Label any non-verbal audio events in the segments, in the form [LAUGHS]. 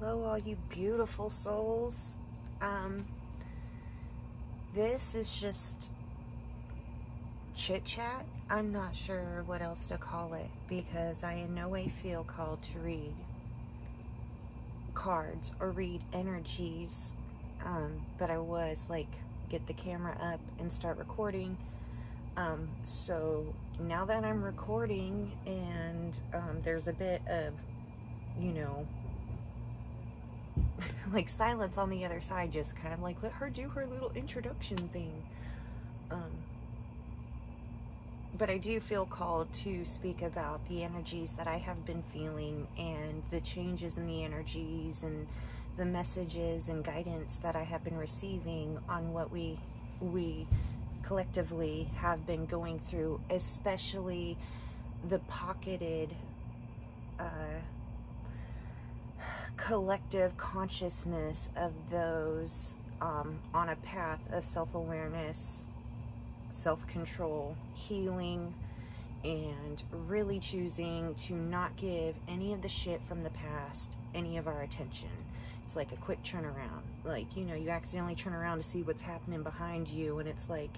hello all you beautiful souls. Um, this is just chit chat. I'm not sure what else to call it because I in no way feel called to read cards or read energies. Um, but I was like, get the camera up and start recording. Um, so now that I'm recording and um, there's a bit of, you know, [LAUGHS] like silence on the other side, just kind of like let her do her little introduction thing. Um, but I do feel called to speak about the energies that I have been feeling and the changes in the energies and the messages and guidance that I have been receiving on what we we collectively have been going through, especially the pocketed uh, collective consciousness of those um, on a path of self-awareness, self-control, healing, and really choosing to not give any of the shit from the past any of our attention. It's like a quick turnaround. Like, you know, you accidentally turn around to see what's happening behind you, and it's like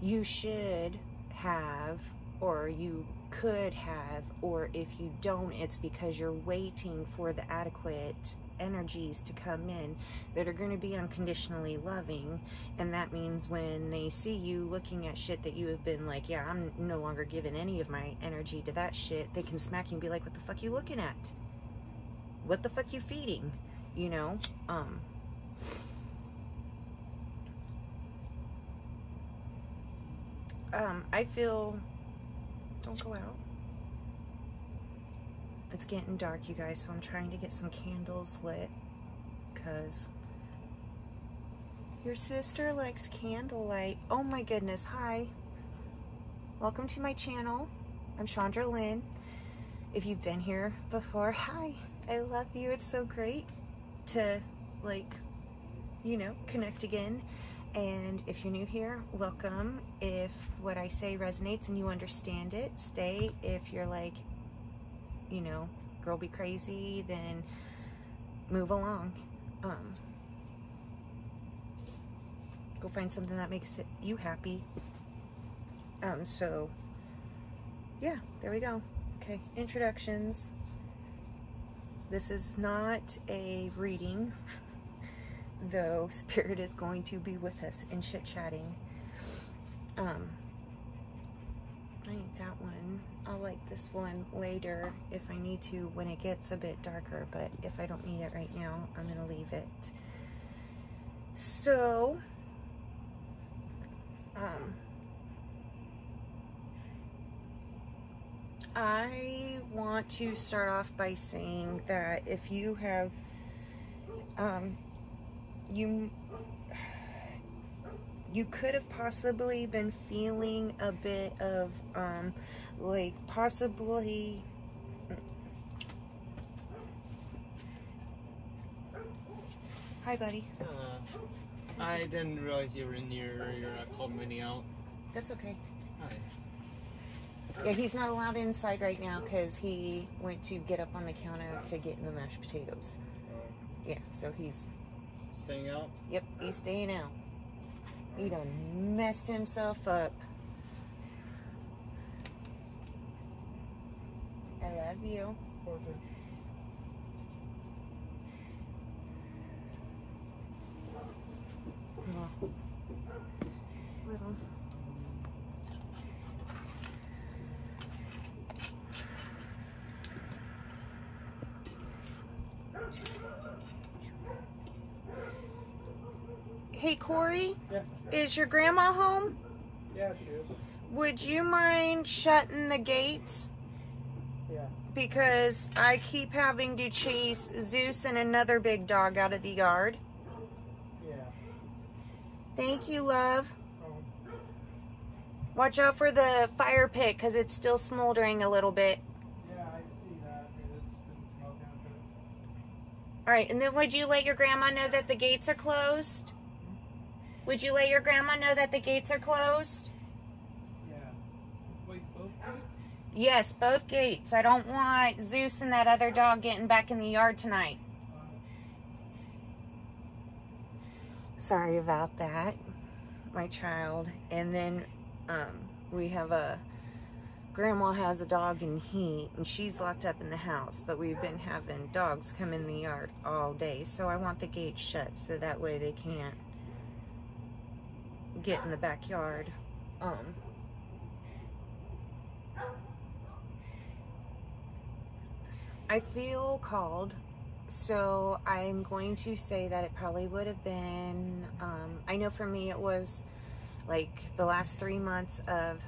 you should have or you could have, or if you don't, it's because you're waiting for the adequate energies to come in that are going to be unconditionally loving. And that means when they see you looking at shit that you have been like, yeah, I'm no longer giving any of my energy to that shit, they can smack you and be like, what the fuck you looking at? What the fuck you feeding? You know? Um, um, I feel don't go out. It's getting dark, you guys, so I'm trying to get some candles lit because your sister likes candlelight. Oh my goodness, hi. Welcome to my channel. I'm Shandra Lynn. If you've been here before, hi. I love you. It's so great to, like, you know, connect again. And if you're new here, welcome. If what I say resonates and you understand it, stay. If you're like, you know, girl be crazy, then move along. Um, go find something that makes it, you happy. Um, so, yeah, there we go. Okay, introductions. This is not a reading [LAUGHS] though [LAUGHS] spirit is going to be with us in chit-chatting. Um I think that one. I'll like this one later if I need to when it gets a bit darker but if I don't need it right now I'm gonna leave it. So um I want to start off by saying that if you have um, you you could have possibly been feeling a bit of um like possibly Hi, buddy. Uh, I didn't realize you were in your your uh, called Minnie out. That's okay. Hi. Yeah, he's not allowed inside right now because he went to get up on the counter to get in the mashed potatoes. Yeah, so he's Staying out. Yep, he's staying out. He done messed himself up. I love you. Oh. Little. Hey Corey, Yeah. is your grandma home? Yeah, she is. Would you mind shutting the gates? Yeah. Because I keep having to chase Zeus and another big dog out of the yard. Yeah. Thank you, love. Um, Watch out for the fire pit because it's still smoldering a little bit. yeah, I see that. It's been smoking a bit. All right, and then would you let your grandma know that the gates are closed? Would you let your grandma know that the gates are closed? Yeah. Wait, both gates? Yes, both gates. I don't want Zeus and that other dog getting back in the yard tonight. Sorry about that, my child. And then um, we have a grandma has a dog in heat and she's locked up in the house but we've been having dogs come in the yard all day so I want the gate shut so that way they can't get in the backyard um I feel called so I'm going to say that it probably would have been um, I know for me it was like the last three months of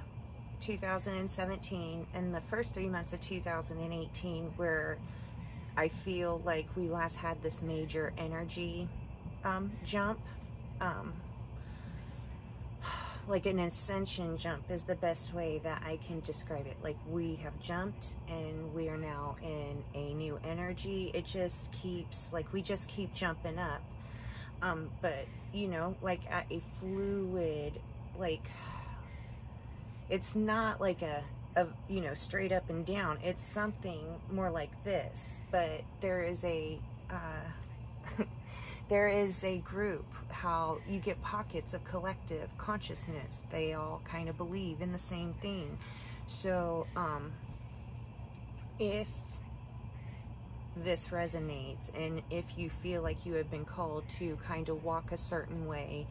2017 and the first three months of 2018 where I feel like we last had this major energy um, jump. Um, like an ascension jump is the best way that I can describe it. Like we have jumped and we are now in a new energy. It just keeps, like we just keep jumping up. Um, but you know, like a fluid, like it's not like a, a you know straight up and down it's something more like this but there is a uh, there is a group how you get pockets of collective consciousness. They all kind of believe in the same thing. So um if this resonates and if you feel like you have been called to kind of walk a certain way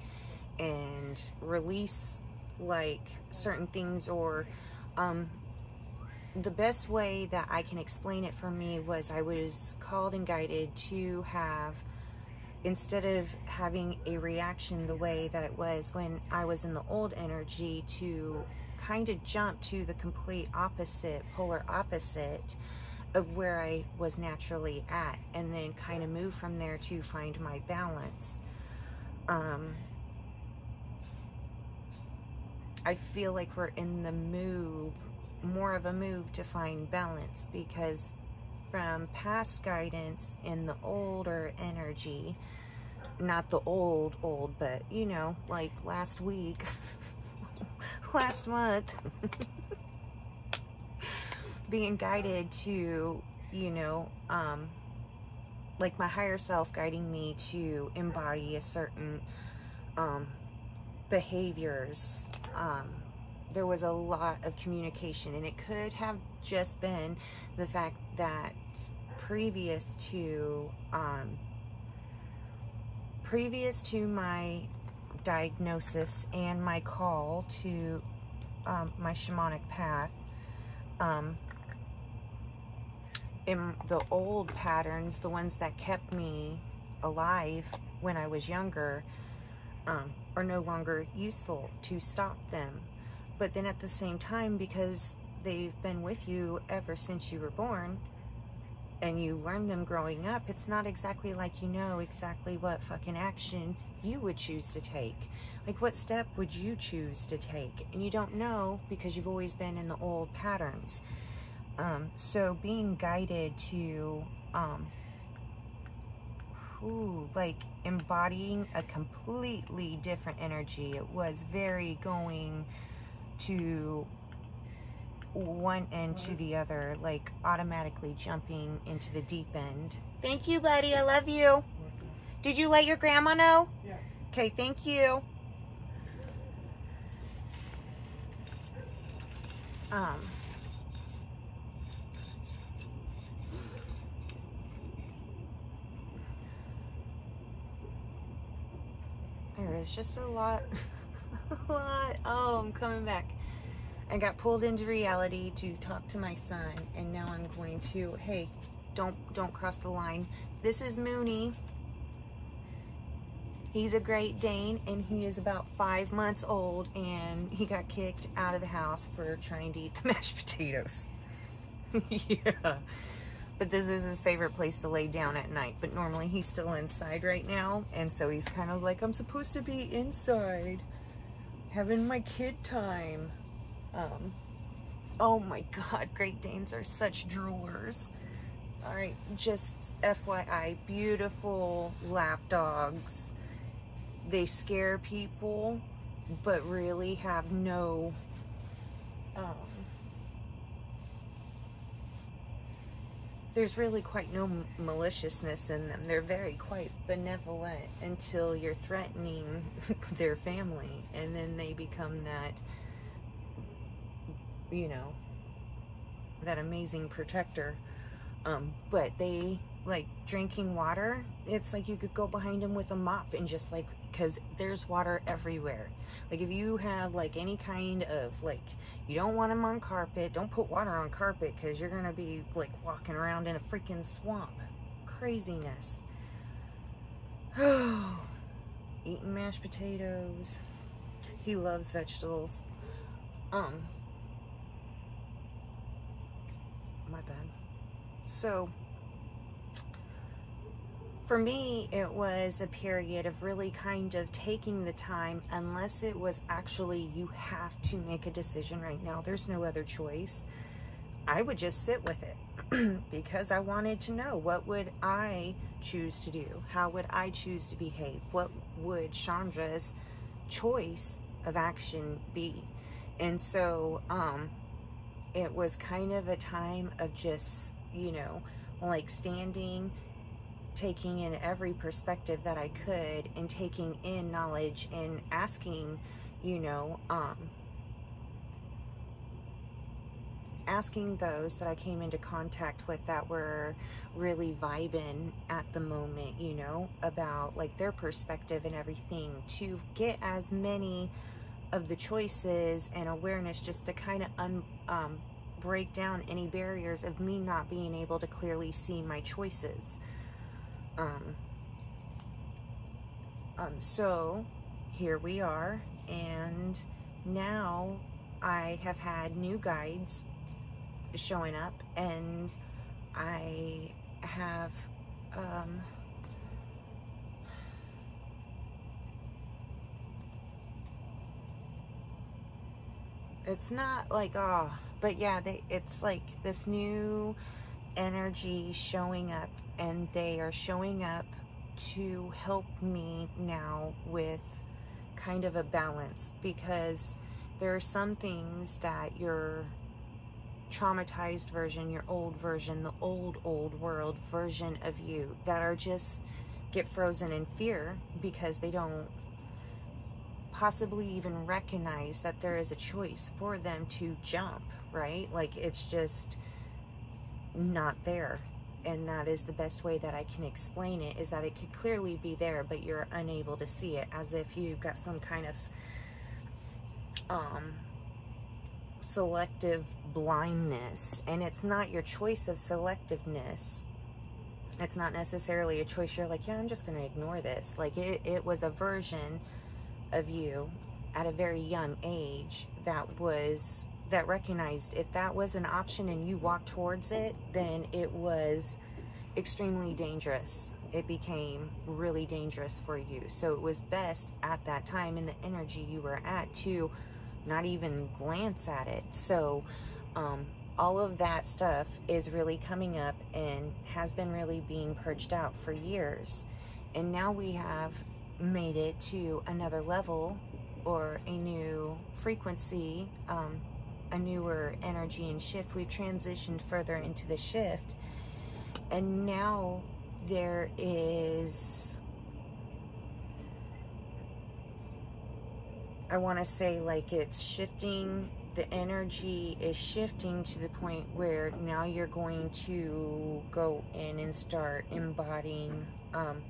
and release like certain things or um, the best way that I can explain it for me was I was called and guided to have instead of having a reaction the way that it was when I was in the old energy to kind of jump to the complete opposite, polar opposite of where I was naturally at and then kind of move from there to find my balance. Um, I feel like we're in the move, more of a move to find balance because from past guidance in the older energy, not the old, old, but you know, like last week, [LAUGHS] last month, [LAUGHS] being guided to, you know, um, like my higher self guiding me to embody a certain um, behaviors. Um, there was a lot of communication, and it could have just been the fact that previous to um, previous to my diagnosis and my call to um, my shamanic path, um, in the old patterns, the ones that kept me alive when I was younger, um, are no longer useful to stop them. But then at the same time, because they've been with you ever since you were born and you learned them growing up, it's not exactly like you know exactly what fucking action you would choose to take. Like, what step would you choose to take? And you don't know because you've always been in the old patterns. Um, so, being guided to um, ooh, like embodying a completely different energy. It was very going to one end to the other, like automatically jumping into the deep end. Thank you, buddy. I love you. Did you let your grandma know? Yeah. Okay, thank you. Um, there is just a lot, [LAUGHS] [LAUGHS] lot. Oh, I'm coming back. I got pulled into reality to talk to my son, and now I'm going to, hey, don't don't cross the line. This is Mooney. He's a Great Dane, and he is about five months old, and he got kicked out of the house for trying to eat the [LAUGHS] mashed potatoes. [LAUGHS] yeah. But this is his favorite place to lay down at night. But normally he's still inside right now. And so he's kind of like, I'm supposed to be inside having my kid time. Um, oh my God, Great Danes are such droolers. All right, just FYI, beautiful lap dogs. They scare people, but really have no um, there's really quite no maliciousness in them. They're very quite benevolent until you're threatening [LAUGHS] their family, and then they become that, you know, that amazing protector. Um, but they like drinking water. It's like you could go behind him with a mop and just like because there's water everywhere. Like if you have like any kind of like, you don't want him on carpet, don't put water on carpet because you're to be like walking around in a freaking swamp. Craziness. [SIGHS] Eating mashed potatoes. He loves vegetables. Um, my bad. So, for me, it was a period of really kind of taking the time, unless it was actually you have to make a decision right now, there's no other choice. I would just sit with it [CLEARS THROAT] because I wanted to know what would I choose to do? How would I choose to behave? What would Shandra's choice of action be? And so um, it was kind of a time of just, you know, like standing taking in every perspective that I could and taking in knowledge and asking, you know, um, asking those that I came into contact with that were really vibing at the moment, you know, about like their perspective and everything to get as many of the choices and awareness just to kind of un, um, break down any barriers of me not being able to clearly see my choices. Um, um, so here we are, and now I have had new guides showing up, and I have um, it's not like oh but yeah they it's like this new energy showing up and they are showing up to help me now with kind of a balance because there are some things that your traumatized version, your old version, the old, old world version of you that are just get frozen in fear because they don't possibly even recognize that there is a choice for them to jump, right? Like it's just not there and that is the best way that I can explain it is that it could clearly be there but you're unable to see it as if you've got some kind of um, selective blindness. And it's not your choice of selectiveness. It's not necessarily a choice. You're like yeah I'm just gonna ignore this. Like it, it was a version of you at a very young age that was that recognized if that was an option and you walked towards it, then it was extremely dangerous. It became really dangerous for you. So it was best at that time in the energy you were at to not even glance at it. So um, all of that stuff is really coming up and has been really being purged out for years. And now we have made it to another level or a new frequency um, a newer energy and shift. We've transitioned further into the shift. And now there is, I want to say, like it's shifting, the energy is shifting to the point where now you're going to go in and start embodying um,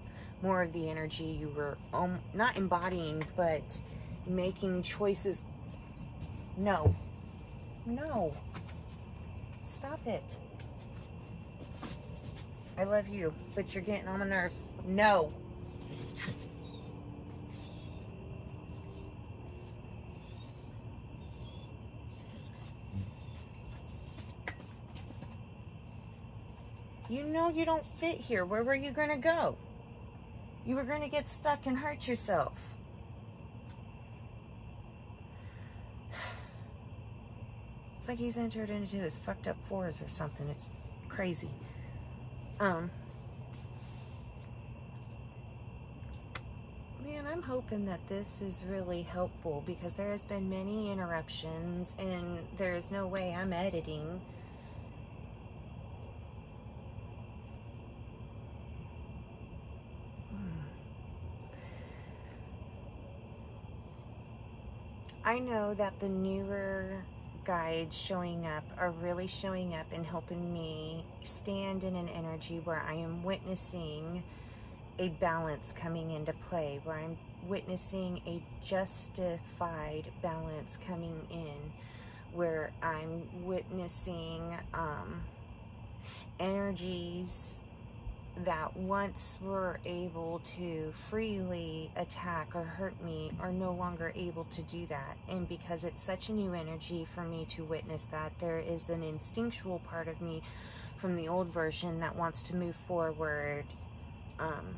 more of the energy you were um, not embodying, but making choices. No, no. Stop it. I love you, but you're getting on my nerves. No. You know you don't fit here. Where were you going to go? You were going to get stuck and hurt yourself. It's like he's entered into his fucked up fours or something. It's crazy. Um, man, I'm hoping that this is really helpful because there has been many interruptions and there is no way I'm editing. Hmm. I know that the newer guides showing up are really showing up and helping me stand in an energy where I am witnessing a balance coming into play, where I'm witnessing a justified balance coming in, where I'm witnessing um, energies that once were able to freely attack or hurt me are no longer able to do that. And because it's such a new energy for me to witness that, there is an instinctual part of me from the old version that wants to move forward um,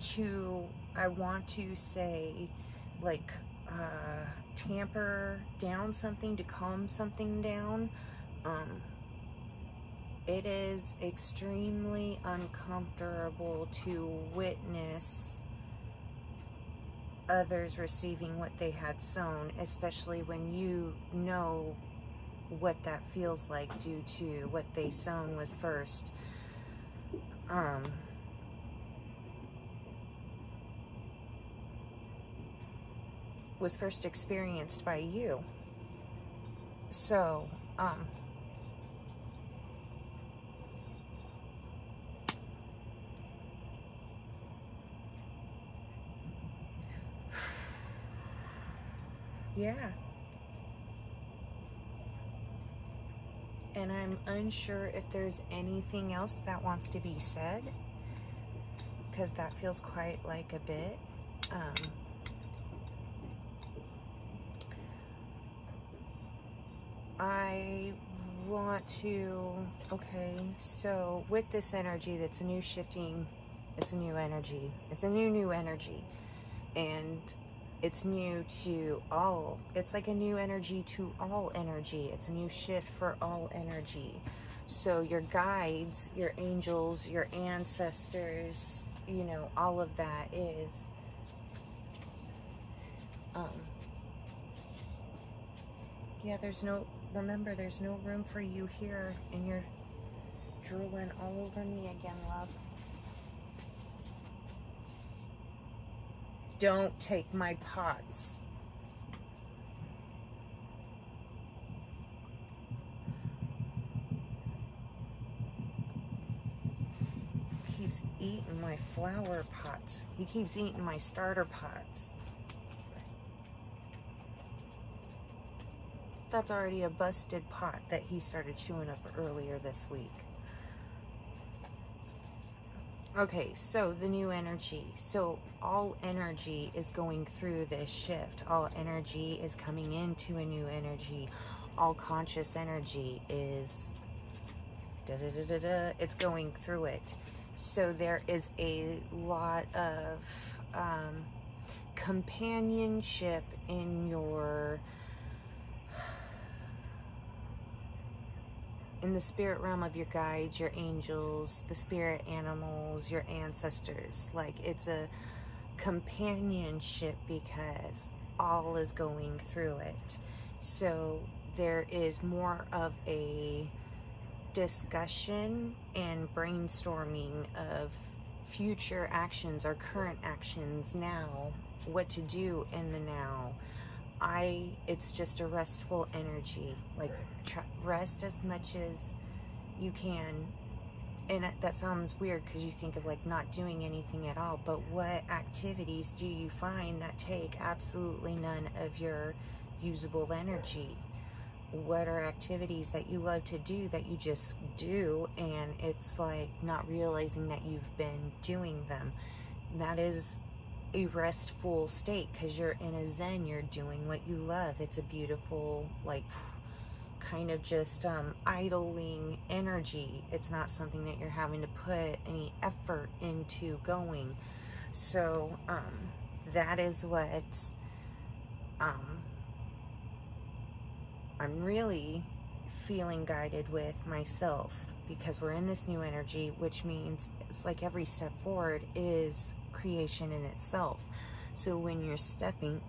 to, I want to say, like, uh, tamper down something to calm something down. Um, it is extremely uncomfortable to witness others receiving what they had sown, especially when you know what that feels like due to what they sown was first. Um, was first experienced by you. So, um, yeah. And I'm unsure if there's anything else that wants to be said because that feels quite like a bit. Um, I want to, okay, so with this energy that's a new shifting, it's a new energy. It's a new, new energy. And it's new to all. It's like a new energy to all energy. It's a new shift for all energy. So your guides, your angels, your ancestors, you know, all of that is um yeah, there's no remember, there's no room for you here, and you're drooling all over me again, love. Don't take my pots. keeps eating my flower pots. He keeps eating my starter pots. That's already a busted pot that he started chewing up earlier this week. Okay, so the new energy. So all energy is going through this shift. All energy is coming into a new energy. All conscious energy is da da da da da. It's going through it. So there is a lot of um, companionship in your in the spirit realm of your guides, your angels, the spirit animals, your ancestors. Like it's a companionship because all is going through it. So there is more of a discussion and brainstorming of future actions or current actions now, what to do in the now I, it's just a restful energy. Like, rest as much as you can. And that sounds weird because you think of like not doing anything at all. But what activities do you find that take absolutely none of your usable energy? What are activities that you love to do that you just do and it's like not realizing that you've been doing them? That is a restful state because you're in a zen you're doing what you love. It's a beautiful like kind of just um, idling energy. It's not something that you're having to put any effort into going. So um, that is what um, I'm really feeling guided with myself because we're in this new energy which means it's like every step forward is creation in itself. So when you're stepping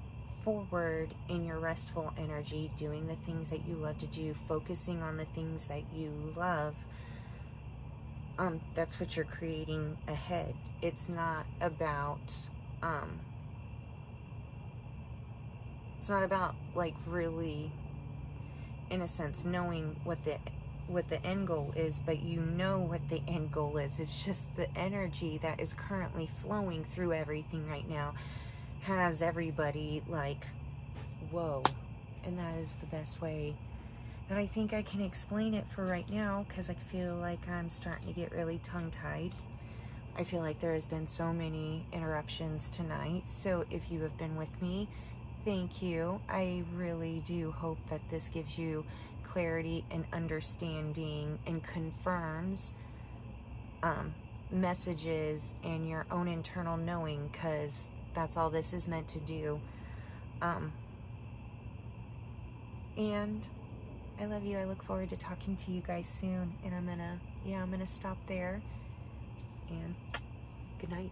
forward in your restful energy, doing the things that you love to do, focusing on the things that you love, um, that's what you're creating ahead. It's not about um, It's not about like really, in a sense, knowing what the what the end goal is, but you know what the end goal is. It's just the energy that is currently flowing through everything right now has everybody like, whoa. And that is the best way that I think I can explain it for right now because I feel like I'm starting to get really tongue tied. I feel like there has been so many interruptions tonight. So if you have been with me, thank you. I really do hope that this gives you clarity and understanding and confirms um, messages and your own internal knowing because that's all this is meant to do. Um, and I love you. I look forward to talking to you guys soon. And I'm gonna, yeah, I'm gonna stop there. And good night.